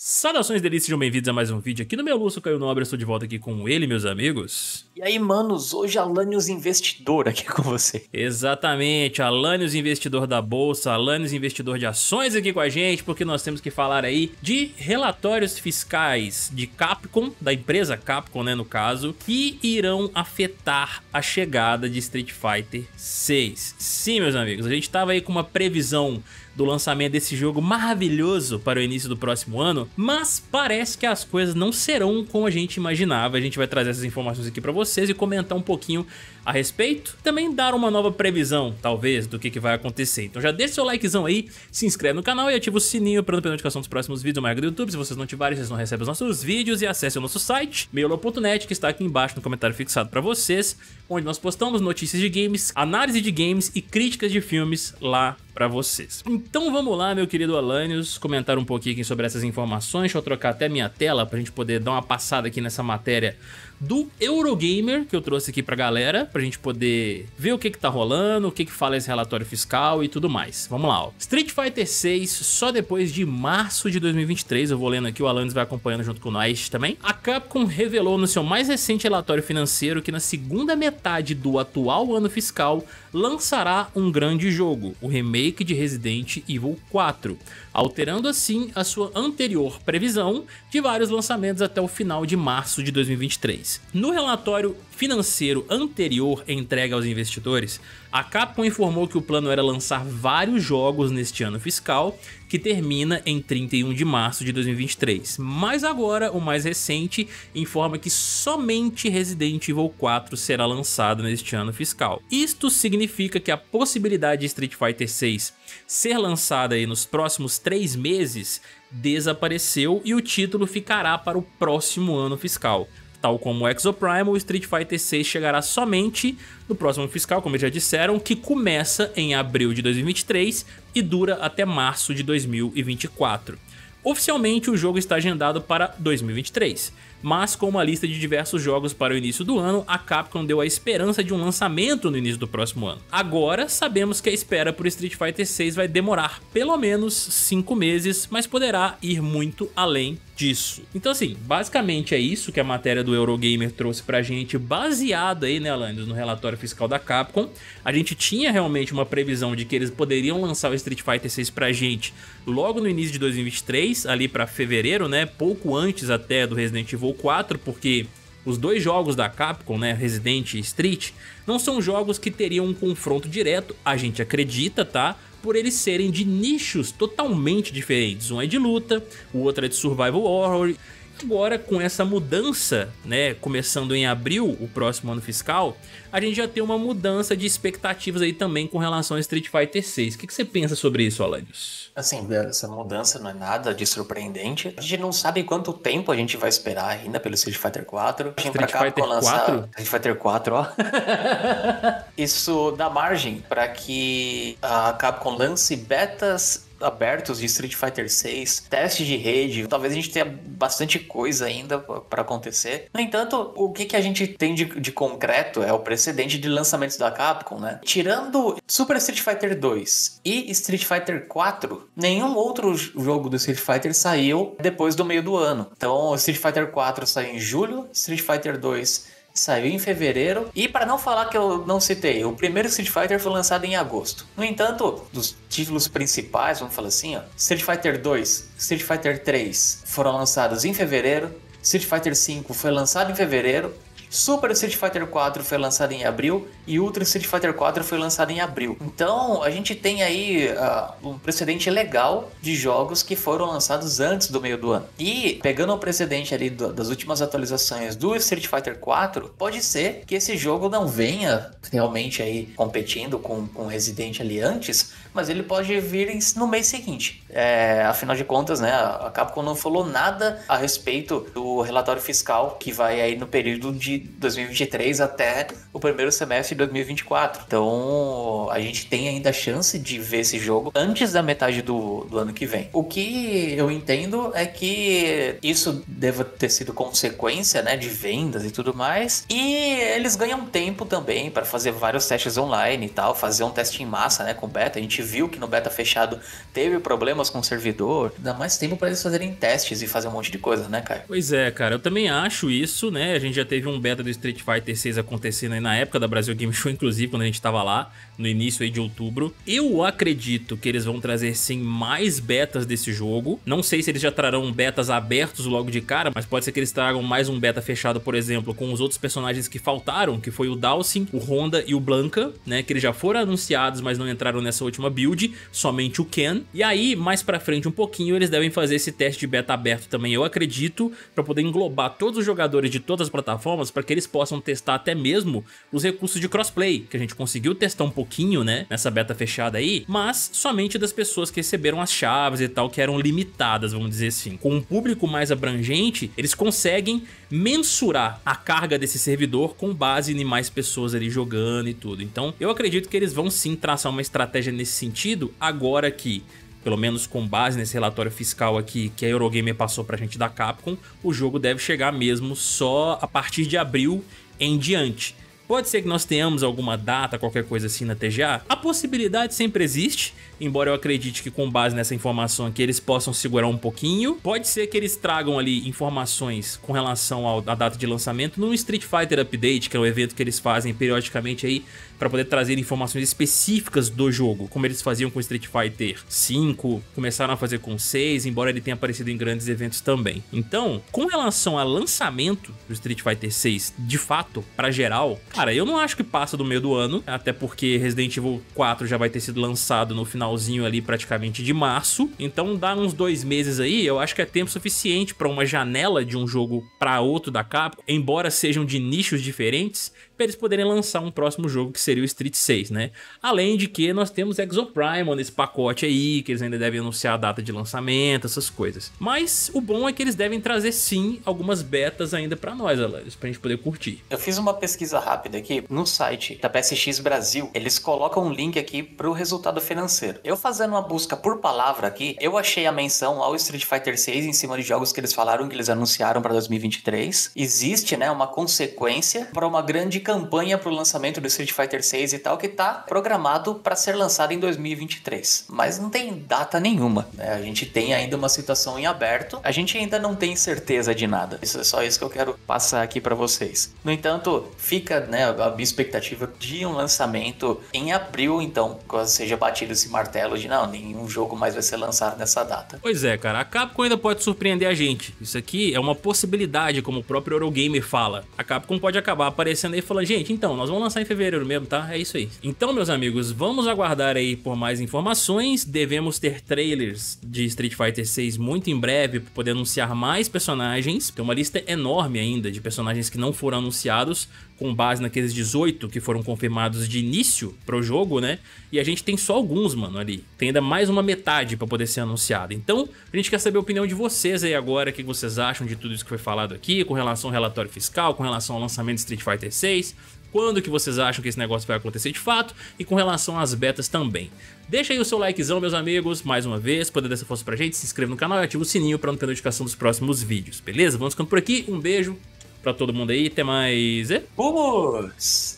Saudações delícias, sejam bem-vindos a mais um vídeo aqui no meu Lúcio Caio Nobre, eu estou de volta aqui com ele, meus amigos. E aí, manos, hoje Alanios Investidor aqui com você. Exatamente, Alanios Investidor da Bolsa, Alanios Investidor de Ações aqui com a gente, porque nós temos que falar aí de relatórios fiscais de Capcom, da empresa Capcom, né, no caso, que irão afetar a chegada de Street Fighter 6. Sim, meus amigos, a gente tava aí com uma previsão do lançamento desse jogo maravilhoso para o início do próximo ano, mas parece que as coisas não serão como a gente imaginava. A gente vai trazer essas informações aqui para vocês e comentar um pouquinho a respeito, também dar uma nova previsão, talvez, do que, que vai acontecer. Então já deixa seu likezão aí, se inscreve no canal e ativa o sininho para não perder notificação dos próximos vídeos mais do YouTube. Se vocês não ativarem, vocês não recebem os nossos vídeos e acesse o nosso site, meiolo.net, que está aqui embaixo no comentário fixado para vocês, onde nós postamos notícias de games, análise de games e críticas de filmes lá para vocês. Então vamos lá, meu querido Alanios, comentar um pouquinho sobre essas informações. Deixa eu trocar até minha tela pra gente poder dar uma passada aqui nessa matéria do Eurogamer, que eu trouxe aqui pra galera, pra gente poder ver o que que tá rolando, o que que fala esse relatório fiscal e tudo mais. Vamos lá, ó. Street Fighter 6 só depois de março de 2023, eu vou lendo aqui, o Alanis vai acompanhando junto com nós também. A Capcom revelou no seu mais recente relatório financeiro que na segunda metade do atual ano fiscal lançará um grande jogo, o remake de Resident Evil 4, alterando assim a sua anterior previsão de vários lançamentos até o final de março de 2023. No relatório financeiro anterior entregue aos investidores, a Capcom informou que o plano era lançar vários jogos neste ano fiscal, que termina em 31 de março de 2023. Mas agora, o mais recente, informa que somente Resident Evil 4 será lançado neste ano fiscal. Isto significa que a possibilidade de Street Fighter 6 ser lançada nos próximos três meses desapareceu e o título ficará para o próximo ano fiscal. Tal como o Exoprime, o Street Fighter 6 chegará somente no próximo fiscal, como já disseram, que começa em abril de 2023 e dura até março de 2024. Oficialmente o jogo está agendado para 2023, mas com uma lista de diversos jogos para o início do ano, a Capcom deu a esperança de um lançamento no início do próximo ano. Agora sabemos que a espera por Street Fighter 6 vai demorar pelo menos 5 meses, mas poderá ir muito além disso. Então assim, basicamente é isso que a matéria do Eurogamer trouxe pra gente, baseado aí, né, Alanis, no relatório fiscal da Capcom. A gente tinha realmente uma previsão de que eles poderiam lançar o Street Fighter 6 pra gente logo no início de 2023, ali pra fevereiro, né, pouco antes até do Resident Evil 4, porque os dois jogos da Capcom, né, Resident e Street, não são jogos que teriam um confronto direto, a gente acredita, tá? Por eles serem de nichos totalmente diferentes. Um é de luta, o outro é de survival horror. Agora, com essa mudança, né, começando em abril, o próximo ano fiscal, a gente já tem uma mudança de expectativas aí também com relação a Street Fighter 6. O que, que você pensa sobre isso, Alanios? Assim, essa mudança não é nada de surpreendente. A gente não sabe quanto tempo a gente vai esperar ainda pelo Street Fighter 4. Street Fighter 4? Street Fighter 4, ó. isso dá margem para que a Capcom lance betas abertos de Street Fighter 6, testes de rede, talvez a gente tenha bastante coisa ainda para acontecer. No entanto, o que, que a gente tem de, de, concreto é o precedente de lançamentos da Capcom, né? Tirando Super Street Fighter 2 e Street Fighter 4, nenhum outro jogo do Street Fighter saiu depois do meio do ano. Então, Street Fighter 4 saiu em julho, Street Fighter 2 saiu em fevereiro. E para não falar que eu não citei, o primeiro Street Fighter foi lançado em agosto. No entanto, dos títulos principais, vamos falar assim, ó, Street Fighter 2, Street Fighter 3 foram lançados em fevereiro. Street Fighter 5 foi lançado em fevereiro Super Street Fighter 4 foi lançado em abril e Ultra Street Fighter 4 foi lançado em abril. Então a gente tem aí uh, um precedente legal de jogos que foram lançados antes do meio do ano. E pegando o precedente ali do, das últimas atualizações do Street Fighter 4, pode ser que esse jogo não venha realmente aí competindo com, com Resident ali antes, mas ele pode vir no mês seguinte. É, afinal de contas, né, a Capcom não falou nada a respeito do relatório fiscal que vai aí no período de 2023 até o primeiro semestre de 2024. Então a gente tem ainda a chance de ver esse jogo antes da metade do, do ano que vem. O que eu entendo é que isso deva ter sido consequência né, de vendas e tudo mais. E eles ganham tempo também para fazer vários testes online e tal, fazer um teste em massa né, com beta. A gente viu que no beta fechado teve problemas com o servidor, dá mais tempo para eles fazerem testes e fazer um monte de coisa, né, Caio? Pois é, cara, eu também acho isso, né? A gente já teve um beta do Street Fighter 6 acontecendo aí na época da Brasil Game Show, inclusive, quando a gente tava lá, no início aí de outubro. Eu acredito que eles vão trazer sim mais betas desse jogo. Não sei se eles já trarão betas abertos logo de cara, mas pode ser que eles tragam mais um beta fechado, por exemplo, com os outros personagens que faltaram, que foi o Dawson, o Honda e o Blanca, né? Que eles já foram anunciados, mas não entraram nessa última build, somente o Ken. E aí, mais pra frente um pouquinho, eles devem fazer esse teste de beta aberto também, eu acredito, pra poder englobar todos os jogadores de todas as plataformas, para que eles possam testar até mesmo os recursos de crossplay, que a gente conseguiu testar um pouquinho, né, nessa beta fechada aí, mas somente das pessoas que receberam as chaves e tal, que eram limitadas, vamos dizer assim. Com um público mais abrangente, eles conseguem mensurar a carga desse servidor com base em mais pessoas ali jogando e tudo. Então, eu acredito que eles vão sim traçar uma estratégia nesse sentido, agora que pelo menos com base nesse relatório fiscal aqui que a Eurogamer passou pra gente da Capcom, o jogo deve chegar mesmo só a partir de abril em diante. Pode ser que nós tenhamos alguma data, qualquer coisa assim na TGA? A possibilidade sempre existe, embora eu acredite que com base nessa informação aqui eles possam segurar um pouquinho. Pode ser que eles tragam ali informações com relação à data de lançamento no Street Fighter Update, que é o evento que eles fazem periodicamente aí para poder trazer informações específicas do jogo, como eles faziam com Street Fighter 5, começaram a fazer com 6, embora ele tenha aparecido em grandes eventos também. Então, com relação ao lançamento do Street Fighter 6, de fato, para geral, cara, eu não acho que passa do meio do ano, até porque Resident Evil 4 já vai ter sido lançado no finalzinho ali praticamente de março, então dá uns dois meses aí, eu acho que é tempo suficiente para uma janela de um jogo para outro da Capcom, embora sejam de nichos diferentes, para eles poderem lançar um próximo jogo que seria o Street 6, né? Além de que nós temos Exoprimal nesse pacote aí, que eles ainda devem anunciar a data de lançamento, essas coisas. Mas o bom é que eles devem trazer sim algumas betas ainda para nós, Alarios, pra gente poder curtir. Eu fiz uma pesquisa rápida aqui no site da PSX Brasil. Eles colocam um link aqui pro resultado financeiro. Eu fazendo uma busca por palavra aqui, eu achei a menção ao Street Fighter 6 em cima de jogos que eles falaram que eles anunciaram para 2023. Existe, né, uma consequência para uma grande campanha para o lançamento do Street Fighter 6 e tal, que está programado para ser lançado em 2023. Mas não tem data nenhuma. Né? A gente tem ainda uma situação em aberto. A gente ainda não tem certeza de nada. Isso é só isso que eu quero passar aqui para vocês. No entanto, fica né, a minha expectativa de um lançamento em abril, então, quando seja batido esse martelo de não, nenhum jogo mais vai ser lançado nessa data. Pois é, cara. A Capcom ainda pode surpreender a gente. Isso aqui é uma possibilidade, como o próprio Eurogamer fala. A Capcom pode acabar aparecendo aí e gente, então, nós vamos lançar em fevereiro mesmo, tá? É isso aí. Então, meus amigos, vamos aguardar aí por mais informações. Devemos ter trailers de Street Fighter 6 muito em breve para poder anunciar mais personagens. Tem uma lista enorme ainda de personagens que não foram anunciados, com base naqueles 18 que foram confirmados de início pro jogo, né? E a gente tem só alguns, mano, ali. Tem ainda mais uma metade para poder ser anunciado. Então, a gente quer saber a opinião de vocês aí agora, o que vocês acham de tudo isso que foi falado aqui, com relação ao relatório fiscal, com relação ao lançamento de Street Fighter 6, quando que vocês acham que esse negócio vai acontecer de fato e com relação às betas também. Deixa aí o seu likezão, meus amigos, mais uma vez, poder dar essa força pra gente, se inscreva no canal e ativa o sininho para não perder notificação dos próximos vídeos, beleza? Vamos ficando por aqui, um beijo pra todo mundo aí, até mais... E... Vamos!